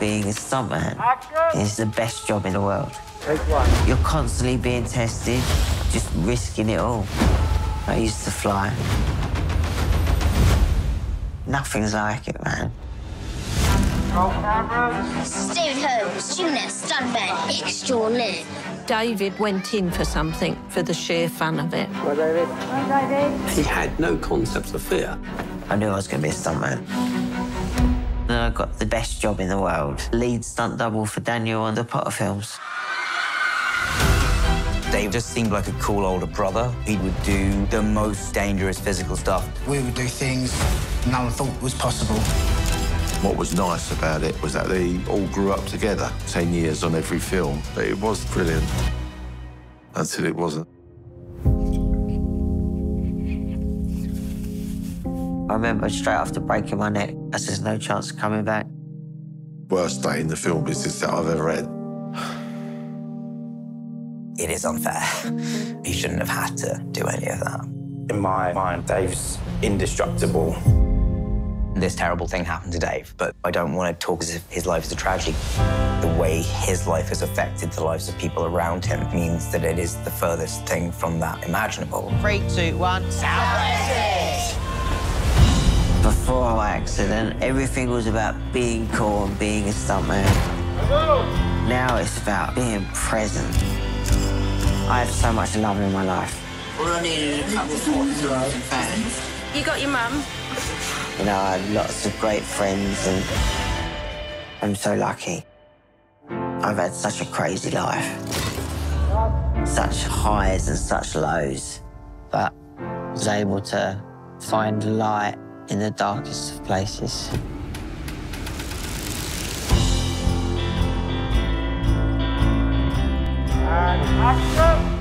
Being a stuntman is the best job in the world. Take one. You're constantly being tested, just risking it all. I used to fly. Nothing's like it, man. Stephen Holmes, Junior Stuntman Extraordinaire. David went in for something for the sheer fun of it. Hi, David. He had no concept of fear. I knew I was going to be a stuntman. And I got the best job in the world. Lead stunt double for Daniel on the Potter films. Dave just seemed like a cool older brother. He would do the most dangerous physical stuff. We would do things no one thought was possible. What was nice about it was that they all grew up together, 10 years on every film. But it was brilliant until it wasn't. I remember straight after breaking my neck, I said, there's no chance of coming back. Worst day in the film business that I've ever had. It is unfair. He shouldn't have had to do any of that. In my mind, Dave's indestructible. This terrible thing happened to Dave, but I don't want to talk as if his life is a tragedy. The way his life has affected the lives of people around him means that it is the furthest thing from that imaginable. Three, two, one. Before my accident, everything was about being cool and being a stuntman. Now it's about being present. I have so much love in my life. All I needed a couple of thoughts and fans. You got your mum? You know, I had lots of great friends and I'm so lucky. I've had such a crazy life. Such highs and such lows. But I was able to find light in the darkest of places. And action!